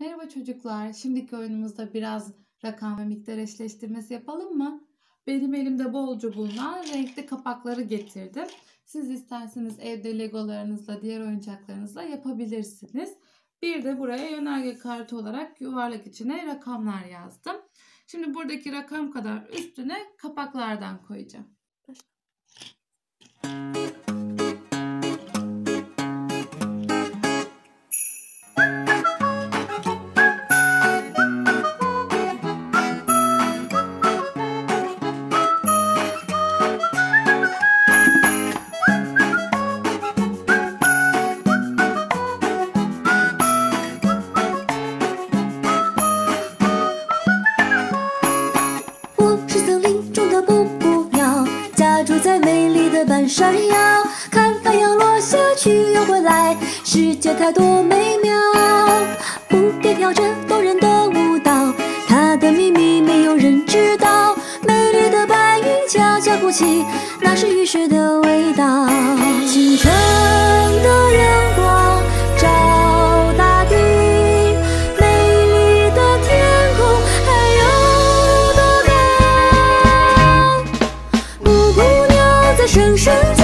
Merhaba çocuklar. Şimdiki oyunumuzda biraz rakam ve miktar eşleştirmesi yapalım mı? Benim elimde bolca bulunan renkli kapakları getirdim. Siz isterseniz evde legolarınızla, diğer oyuncaklarınızla yapabilirsiniz. Bir de buraya yönerge kartı olarak yuvarlak içine rakamlar yazdım. Şimdi buradaki rakam kadar üstüne kapaklardan koyacağım. 山腰，看太阳落下去又回来，世界太多美妙。蝴蝶跳着动人的舞蹈，它的秘密没有人知道。美丽的白云悄悄哭泣，那是雨水的味道。青春声声